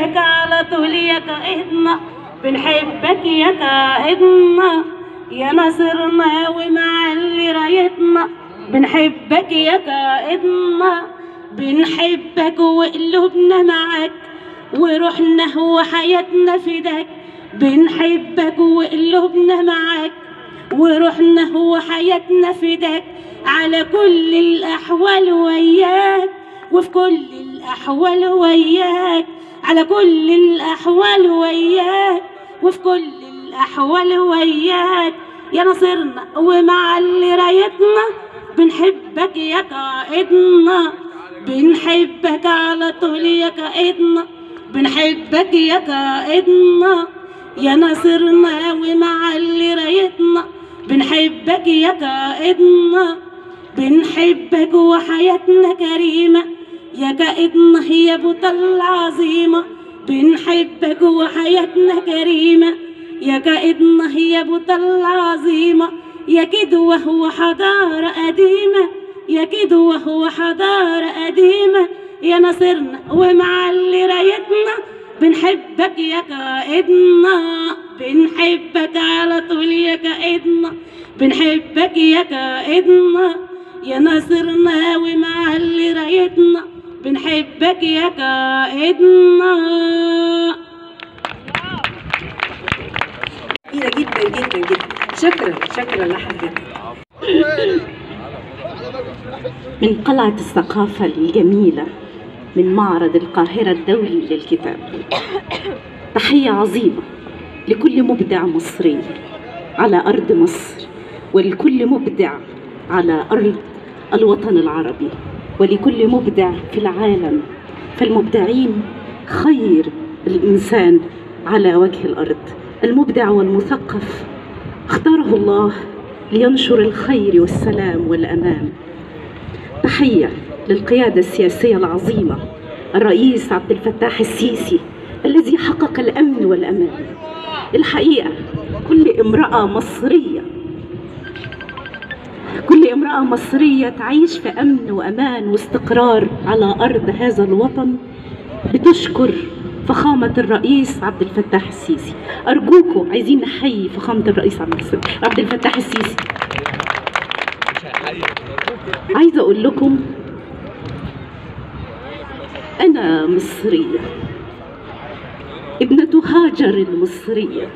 بنحبك على طول يا قائدنا بنحبك يا قائدنا يا ناصرنا ومعلي رايتنا بنحبك يا قائدنا بنحبك وقلوبنا معاك وروحنا وحياتنا فداك. بنحبك وقلوبنا معاك وروحنا وحياتنا فداك. على كل الأحوال وياك وفي كل الأحوال وياك. على كل الأحوال وياك وفي كل الأحوال وياك. يا نصرنا ومع اللي رايتنا بنحبك يا قائدنا. بنحبك على طول يا قائدنا بنحبك يا قائدنا. يا ناصرنا ومع اللي رايتنا بنحبك يا قائدنا. بنحبك وحياتنا كريمة. يا قائدنا يا بطل عظيمة بنحبك وحياتنا كريمة. يا قائدنا يا بطل عظيمة يا كدوة وحضارة قديمة. يا كدوة وحضارة قديمة. يا ناصرنا ومع اللي رايتنا بنحبك يا قائدنا بنحبك على طول يا قائدنا بنحبك يا قائدنا يا ناصرنا ومع اللي رايتنا. بنحبك يا قائدنا كبيرة جدا جدا جدا. شكرا شكرا لحضرتك من قلعة الثقافة الجميلة من معرض القاهرة الدولي للكتاب. تحية عظيمة لكل مبدع مصري على أرض مصر ولكل مبدع على أرض الوطن العربي. ولكل مبدع في العالم فالمبدعين خير الإنسان على وجه الأرض. المبدع والمثقف اختاره الله لينشر الخير والسلام والأمان. تحية للقيادة السياسية العظيمة الرئيس عبد الفتاح السيسي الذي حقق الأمن والأمان. الحقيقة كل امرأة مصرية كل امرأة مصرية تعيش في أمن وأمان واستقرار على أرض هذا الوطن بتشكر فخامة الرئيس عبد الفتاح السيسي. أرجوكم عايزين نحيي فخامة الرئيس عبد الفتاح السيسي. عايزة أقول لكم أنا مصرية. ابنة هاجر المصرية.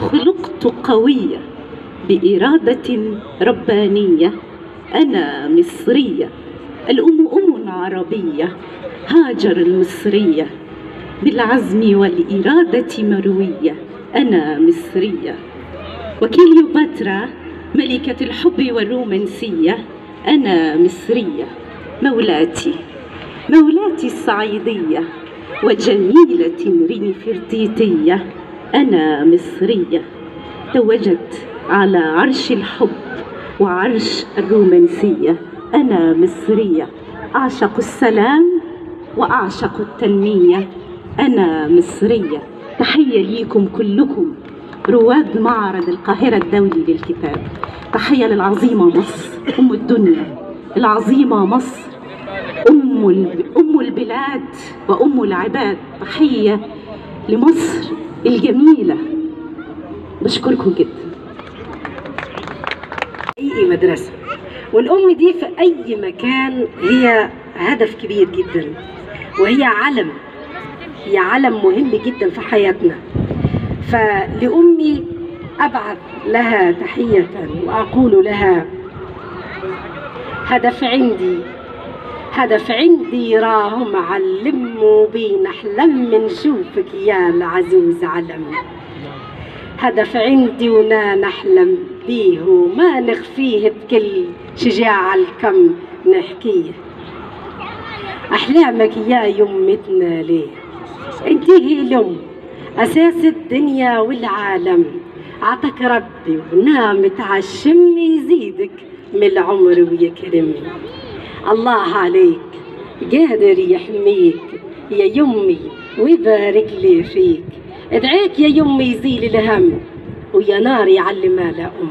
خلقت قوية. بإرادة ربانية. أنا مصرية الأم أم عربية هاجر المصرية. بالعزم والإرادة مروية أنا مصرية. وكليوباترا ملكة الحب والرومانسية أنا مصرية. مولاتي مولاتي الصعيدية وجميلة رينفرتيتية أنا مصرية. توجت على عرش الحب وعرش الرومانسية. أنا مصرية أعشق السلام وأعشق التنمية. أنا مصرية تحية ليكم كلكم. رواد معرض القاهرة الدولي للكتاب. تحية للعظيمة مصر أم الدنيا. العظيمة مصر أم. أم البلاد وأم العباد. تحية لمصر الجميلة. بشكركم جدا. حقيقي مدرسة والأم دي في أي مكان هي هدف كبير جدا وهي علم. هي علم مهم جدا في حياتنا. فلأمي أبعث لها تحية وأقول لها هدف عندي هدف عندي راه معلم وبين أحلم نشوفك يا العزوز علم. هدف عندي ونا نحلم بيه وما نخفيه بكل شجاعة الكم نحكيه. أحلامك يا يمتنا ليه؟ انت هي الأم أساس الدنيا والعالم. عطك ربي ونام تعشم يزيدك من العمر ويكرم الله عليك قادر يحميك يا يمي ويبارك لي فيك. ادعيك يا يمي يزيل الهم. ويا ناري علي مال أم.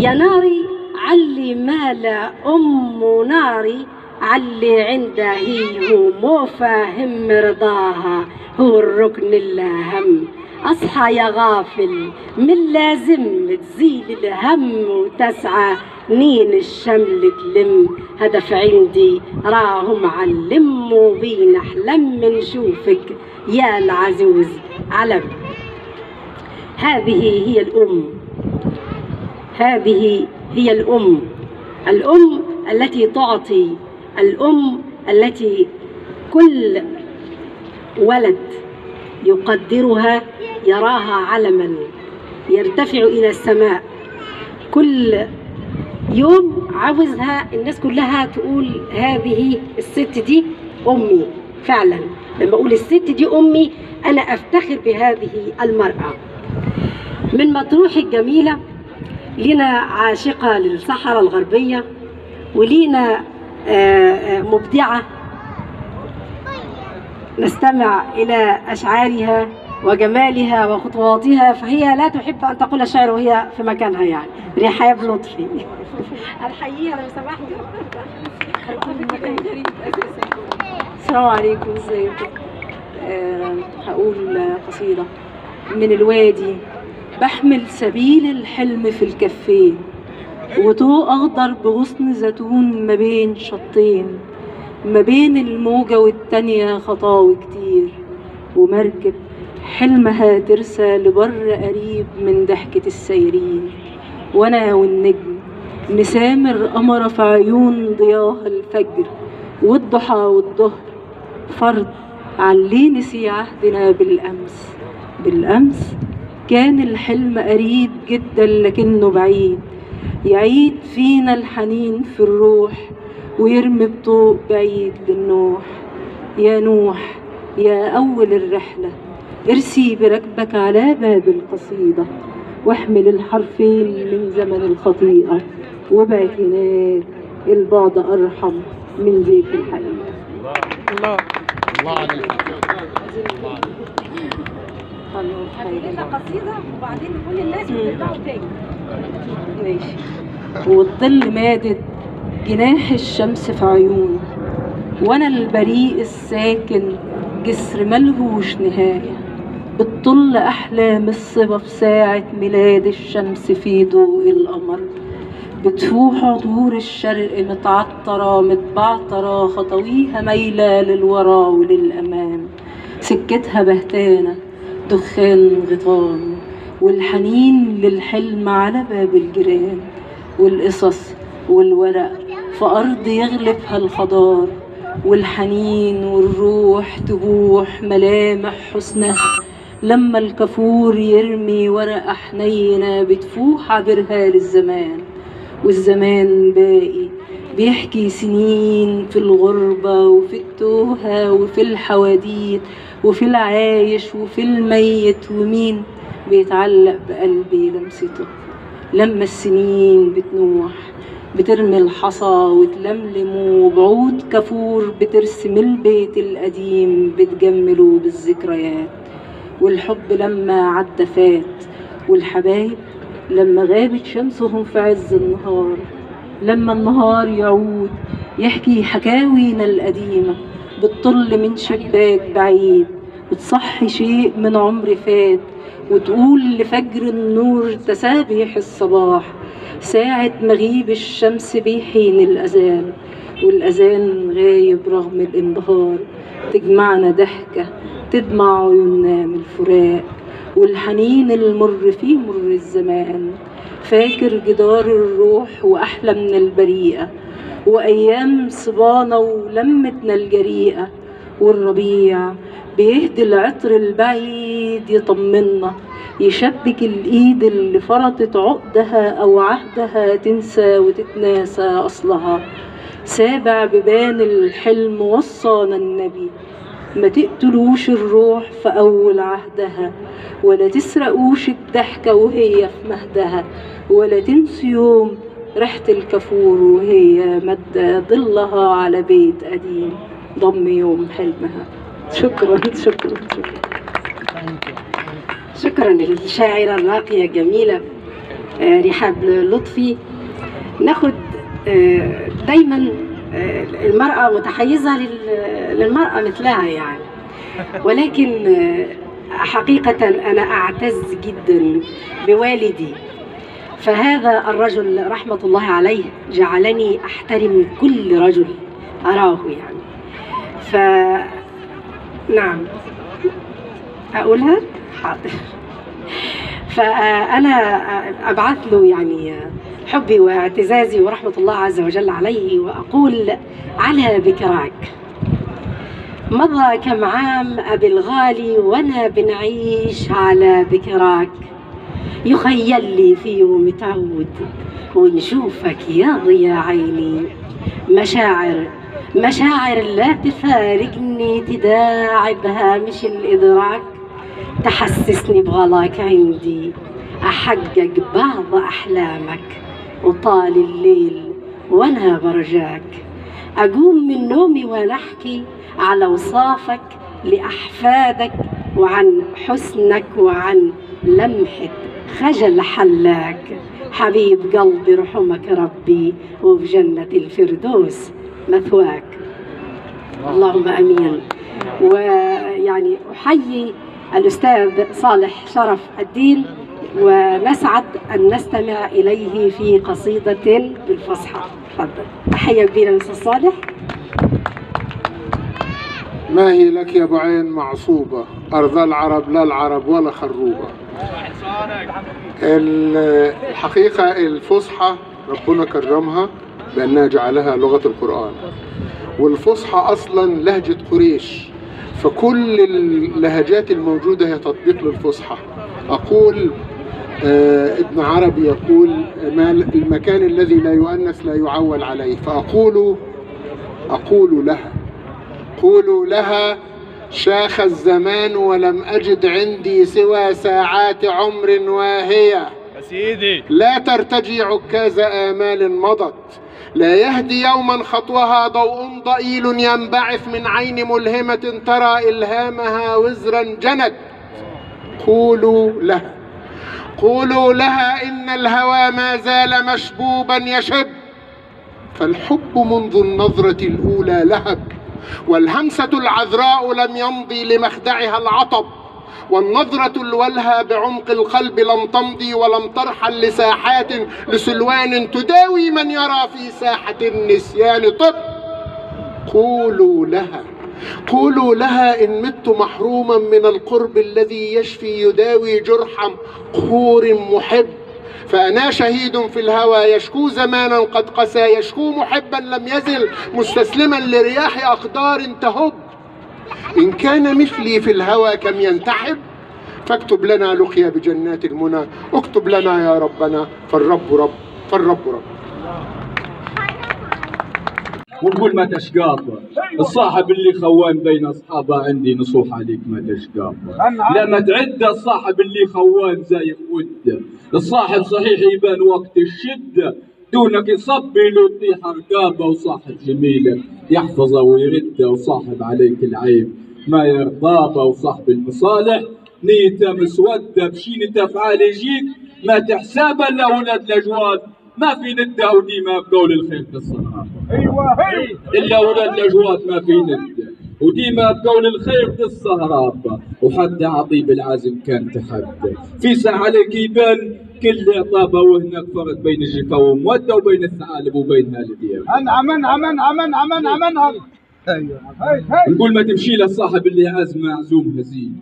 يا ناري علي مال أم وناري علي عنده هي هو مو فاهم رضاها هو الركن الأهم. أصحى يا غافل من لازم تزيل الهم وتسعى نين الشمل تلم. هدف عندي راه معلم وبين أحلم نشوفك يا العزوز علم. هذه هي الأم. هذه هي الأم. الأم التي تعطي. الأم التي كل ولد يقدرها يراها علما يرتفع إلى السماء. كل يوم عاوزها الناس كلها تقول هذه الست دي أمي فعلا. لما أقول الست دي أمي أنا أفتخر بهذه المرأة. من مطروح الجميلة لنا عاشقة للصحراء الغربية ولينا آه، آه، مبدعة. نستمع إلى أشعارها وجمالها وخطواتها فهي لا تحب أن تقول الشعر وهي في مكانها يعني. رحاب لطفي. الحقيقة لو سمحتوا السلام عليكم. ازيكم آه هقول قصيدة. من الوادي بحمل سبيل الحلم في الكفين وضوء أخضر بغصن زيتون ما بين شطين. ما بين الموجة والتانية خطاوي كتير ومركب حلمها ترسى لبر قريب من ضحكة السايرين وأنا والنجم نسامر قمرة في عيون ضياها الفجر والضحى والظهر. فرض علي نسي عهدنا بالأمس بالأمس كان الحلم قريب جدا لكنه بعيد. يعيد فينا الحنين في الروح ويرمي بضوء بعيد للنوح. يا نوح يا أول الرحلة ارسي بركبك على باب القصيدة واحمل الحرفين من زمن الخطيئة وابعت هناك البعد أرحم من زيت الحقيقة الله عليك قصيدة وبعدين كل الناس بيرجعوا تاني. ماشي. والظل مادد جناح الشمس في عيونه وأنا البريء الساكن جسر ملهوش نهاية. بتطل أحلام الصبا في ساعة ميلاد الشمس في ضوء القمر. بتفوح عطور الشرق متعطرة متبعترة خطويها مايلة للورا وللأمام. سكتها بهتانة دخان غيطان والحنين للحلم على باب الجيران والقصص والورق في أرض يغلبها الخضار والحنين والروح تبوح ملامح حسنها لما الكافور يرمي ورقة حنينة بتفوح عبرها للزمان والزمان باقي بيحكي سنين في الغربة وفي التوهة وفي الحواديت وفي العايش وفي الميت ومين بيتعلق بقلبي لمسته؟ لما السنين بتنوح بترمي الحصى وتلملم وبعود كافور بترسم البيت القديم بتجمله بالذكريات. والحب لما عدى فات والحبايب لما غابت شمسهم في عز النهار. لما النهار يعود يحكي حكاوينا القديمة. بتطل من شباك بعيد بتصحي شيء من عمر فات وتقول لفجر النور تسابيح الصباح ساعة مغيب الشمس بيحين الأذان والأذان غايب رغم الإنبهار تجمعنا ضحكة تدمع عيوننا من الفراق والحنين المر في مر الزمان فاكر جدار الروح وأحلى من البريئة وأيام صبانا ولمتنا الجريئة والربيع بيهدي العطر البعيد يطمنا يشبك الإيد اللي فرطت عقدها أو عهدها تنسى وتتناسى أصلها. سابع ببان الحلم وصانا النبي ما تقتلوش الروح في أول عهدها ولا تسرقوش الضحكة وهي في مهدها ولا تنسوا يوم ريحة الكافور وهي مادة ظلها على بيت قديم ضم يوم حلمها. شكرا شكرا شكرا. شكرا للشاعرة الراقية الجميلة آه، رحاب لطفي. ناخد آه، دايما آه، المرأة متحيزة لل- للمرأة مثلها يعني. ولكن حقيقة أنا أعتز جدا بوالدي. فهذا الرجل رحمة الله عليه جعلني أحترم كل رجل أراه يعني. ف نعم. أقولها؟ حاضر. فأنا أبعث له يعني حبي واعتزازي ورحمة الله عز وجل عليه وأقول على ذكراك. مضى كم عام أبي الغالي وأنا بنعيش على ذكراك. يخيل لي في يوم تعود ونشوفك يا ضياء عيني. مشاعر مشاعر لا تفارقني تداعبها مش الإدراك. تحسسني بغلاك عندي أحقق بعض أحلامك. وطال الليل وأنا برجاك. أقوم من نومي وأنا أحكي على أوصافك لأحفادك وعن حسنك وعن لمحة خجل حلاك حبيب قلبي رحمك ربي وفي جنة الفردوس مثواك. اللهم آمين. ويعني أحيي الأستاذ صالح شرف الدين ونسعد أن نستمع إليه في قصيدة بالفصحى. تفضل. تحيه كبيره للاستاذ صالح. ما هي لك يا أبو عين معصوبة؟ أرض العرب لا العرب ولا خروبة. ال- الحقيقة الفصحى ربنا كرمها بأنها جعلها لغة القرآن. والفصحى أصلا لهجة قريش. فكل اللهجات الموجودة هي تطبيق للفصحى. أقول آه ابن عربي يقول المكان الذي لا يؤنث لا يعول عليه. فأقول أقول لها قولوا لها شاخ الزمان ولم أجد عندي سوى ساعات عمر واهية. سيدي. لا ترتجي عكاز آمال مضت. لا يهدي يوما خطوها ضوء ضئيل ينبعث من عين ملهمة ترى إلهامها وزرا جنت. قولوا لها قولوا لها إن الهوى ما زال مشبوبا يشب. فالحب منذ النظرة الأولى لهب. والهمسة العذراء لم يمضي لمخدعها العطب والنظرة الولهى بعمق القلب لم تمضي ولم ترحل لساحات لسلوان تداوي من يرى في ساحة النسيان. طب قولوا لها قولوا لها إن مت محروما من القرب الذي يشفي يداوي جرحا قهور محب. فأنا شهيد في الهوى. يشكو زمانا قد قسى. يشكو محبا لم يزل. مستسلما لرياح أقدار تهب. إن كان مثلي في الهوى كم ينتحب فاكتب لنا لقيا بجنات المنى. اكتب لنا يا ربنا. فالرب رب فالرب رب. ونقول ما تشقاطه. الصاحب اللي خوان بين أصحابه عندي نصوح عليك ما تشقاطه. لما تعد الصاحب اللي خوان زي ود الصاحب صحيح يبان وقت الشده دونك يصبي له تطيح رقابة وصاحب جميلك يحفظه ويرده وصاحب عليك العيب ما يرضابه وصاحب المصالح. نيته مسودة بشين أفعال يجيك. ما تحسابه إلا ولاد الأجواد. ما في ندة وديما بقول الخير في الصحراء إلا ولاد الاجواد ما في ندة وديما بقول الخير في الصهراب وحتى عطيب العازم كان تحدى. في ساعة عليك يبان كل عطابة وهناك فرق بين الجفا ومودة وبين الثعالب وبين هالدياب انعم أنعم أنعم أنعم أنعم أنعم. أيوه. نقول ما تمشي لصاحب اللي عازم معزوم هزيل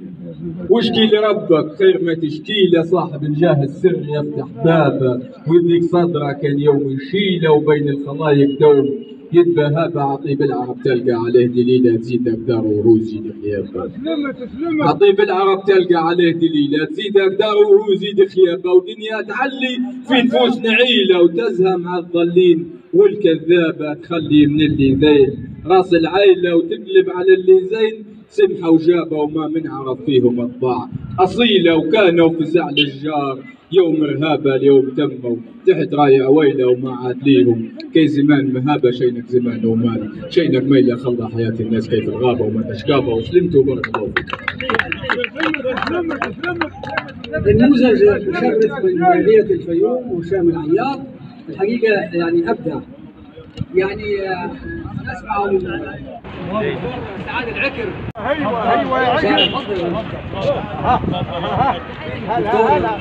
واشكي لربك؟ خير ما تشكي له صاحب الجاه السر يفتح بابه. ويديك صدره كان يوم يشيله وبين الخلايق دوم. يدبه بعطيب العرب تلقى عليه دليلة تزيد أقدار وروز يزيد خيابه. تسلمت تسلمت عطيب العرب تلقى عليه دليلة تزيد أقدار وروز يزيد خيابه. ودنيا تعلي في نفوس نعيلة وتزهى مع الضالين والكذابة تخلي من اللي ذين راس العيلة وتقلب على اللي زين سمحة وجابة وما من عرف فيهم الطاع أصيلة وكانوا في زعل الجار يوم رهابة اليوم تموا تحت راية عويلة وما عاد ليهم. كي زمان مهابة شينك زمان ومال. شينك ميلة خلى حياة الناس كيف الغابة وما تشقابة. وسلمتوا بارك الله فيك. النموذج مشرف من مدينة الفيوم وهشام العياط. الحقيقة يعني أبدع. يعني آه، نسمع سعاد العكر. أيوه أيوه يا تفضل. هلا هلا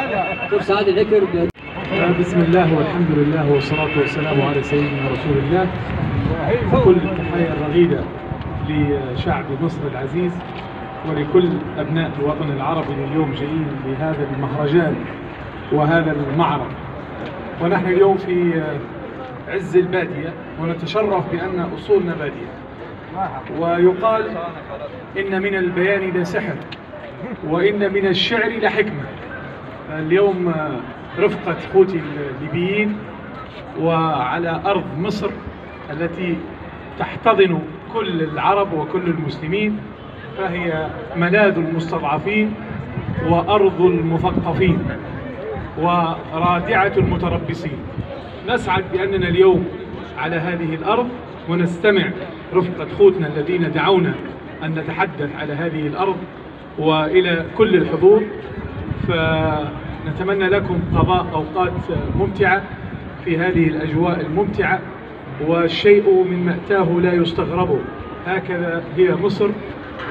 هلا دكتور سعاد العكر بسم الله والحمد لله والصلاة والسلام على سيدنا رسول الله. كل التحايا الرغيدة لشعب مصر العزيز ولكل أبناء الوطن العربي اليوم جايين لهذا المهرجان وهذا المعرض. ونحن اليوم في عز البادية ونتشرف بأن أصولنا بادية. ويقال إن من البيان لسحر وإن من الشعر لحكمة اليوم رفقة خوتي الليبيين وعلى أرض مصر التي تحتضن كل العرب وكل المسلمين فهي ملاذ المستضعفين وأرض المثقفين. ورادعة المتربصين. نسعد بأننا اليوم على هذه الأرض ونستمع رفقة خوتنا الذين دعونا أن نتحدث على هذه الأرض وإلى كل الحضور. فنتمنى لكم قضاء أوقات ممتعة في هذه الأجواء الممتعة والشيء من مأتاه لا يستغرب هكذا هي مصر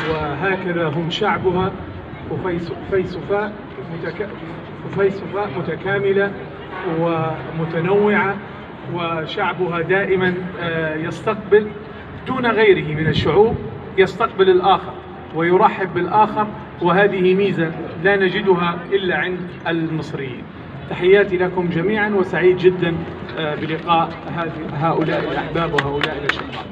وهكذا هم شعبها. وفيس- فيسفاء متك... فيسفاء متكاملة ومتنوعة وشعبها دائما آه، يستقبل دون غيره من الشعوب يستقبل الآخر ويرحب بالآخر وهذه ميزة لا نجدها إلا عند المصريين. تحياتي لكم جميعا وسعيد جدا آه، بلقاء هؤلاء الأحباب وهؤلاء الأشقاء